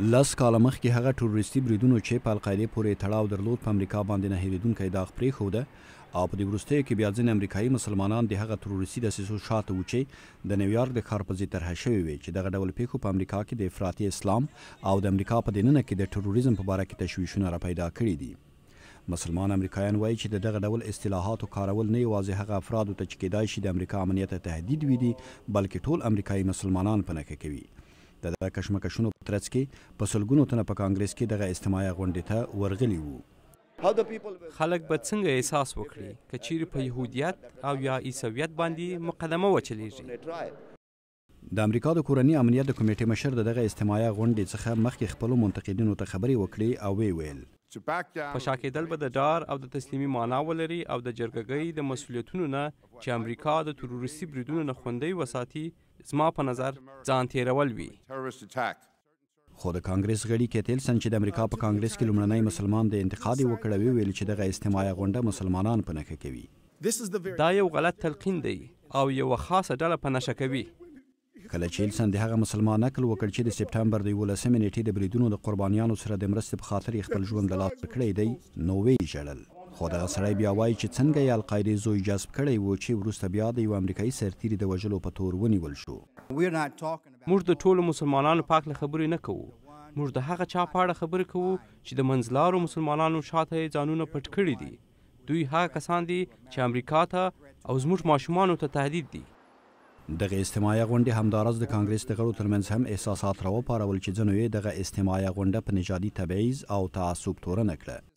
لس کاله مخکې هغه ټروریستي بریدونو چې په القاعدې پورې یې تړاو درلود په امریکا باندې نه هېرېدونکی داغ پرېښوده او په دې وروستیو کې بیا ځینې امریکايي مسلمانان د هغه تروریستي دسیسو شاته وو چې د نیویارک د ښار په ضد طرحه شوې وې چې دغه ډول پېښو په امریکا کې د افراطي اسلام او د امریکا په دننه کې د ټروریزم په باره کې تشویشونه راپیدا کړي دي. مسلمان امریکایان وایي چې د دغه ډول اصطلاحاتو کارول نه یوازې هغه افرادو ته چې کېدای شي د امریکا امنیت ته تهدید وي دي بلکې ټول امریکايي مسلمانان په نښه کوي. د دغه کشمکشونو په ترڅ کې په سلګونو تنه په کانګرس کې دغه استماعیه غونډې ته ورغلي وو. خلک به څنګه احساس وکړي که چیرې په یهودیت او یا عیسویت باندې مقدمه وچلیږي؟ د امریکا د کورني امنیت د کمیټې مشر د دغه استماعیه غونډې څخه مخکې خپلو منتقدینو ته خبرې وکړې او ویې ویل. په شا کیدل به د ډار او د تسلیمي مانا ولري او د جرګګۍ د مسولیتونو نه چې امریکا د تروریستي بریدونو نه خوندۍ وساتي زما په نظر ځان تېرول وي. خو د کانګرس غړي کیتیلسن چې د امریکا په کانګرس کې لومړنی مسلمان دی انتقاد یې وکړ او وویل چې دغه استماعیه غونډه مسلمانان په نښه کوي. دا یو غلط تلقین دی او یوه خاصه ډله په نښه کوي. کله چې ایلسن د هغه مسلمان نقل وکړ چې د سپټمبر د یوولسمې نېټې د بریدونو د قربانیانو سره د مرستې په خاطر یې خپل ژوند له لاسه کړی دی نو ویې ژړل. خو دغه سړی بیا وايي چې څنګه یې القاعدې زوی جذب کړی و چې وروسته بیا د یوه امریکايي سرتیري د وژلو په تور ونیول شو. موږ د ټولو مسلمانانو په هکله خبرې نه کوو، موږ د هغه چا په اړه خبرې کوو چې د منځلارو مسلمانانو شا ته یې ځانونه پټ کړي دي، دوی هغه کسان دي چې امریکا ته او زموږ ماشومانو ته تهدید دي. دغې استماعیه غونډې همداراز د کانګرس د غړو ترمنځ هم احساسات راوپارول چې ځینو یې دغه استماعیه غونډه په نژادي تبعیض او تعصب تورنه کړه.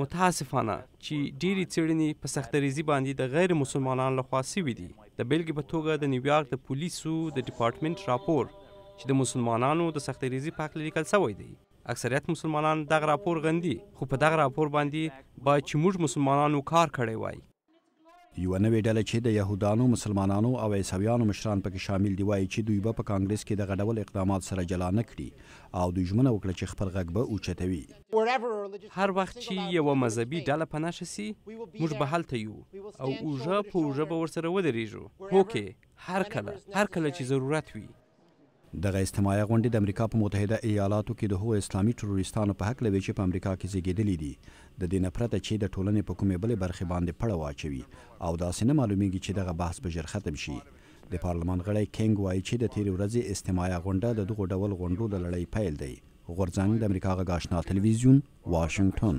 متاسفانه چی ډیری څیړنی په سختدریځی باندی د غیر مسلمانانو لخوا سوی دی د بیلګی په توګه د نیویارک د پولیسو د ډیپارټمنټ راپور چی د مسلمانانو د سختدریځی په هکله لیکل سوی دی اکثریت مسلمانان دغه راپور غندی خو په دغه راپور باندی باید چی موږ مسلمانانو کار کړی وای. یوه نوې ډله چې د یهودانو، مسلمانانو او عیسویانو مشران پکې شامل دي وايي چې دوی به په کانګرس کې دغه ډول اقدامات سره جلا نه کړي او دوی ژمنه وکړه چې خپل غږ به اوچتوي. هر وخت چې یوه مذهبي ډله په نښه شي، موږ به هلته یو او اوږه په اوږه به ورسره ودرېږو. هوکې، هر کله، هر کله چې ضرورت وي. دغه استماعیه غونډې د امریکا په متحده ایالاتو کې د هغو اسلامي ټروریستانو په هکله وې چې په امریکا کې زیږیدلي دي، د دې نه پرته چې د ټولنې په کومې بلې برخې باندې پړه واچوي او داسې نه معلومیږي چې دغه بحث به ژر ختم شي. د پارلمان غړی کینګ وایي چې د تیرې ورځې استماعیه غونډه د دغو ډول غونډو د لړۍ پیل دی. غورځنګ، د امریکا غږ آشنا تلویزیون، واشنګټن.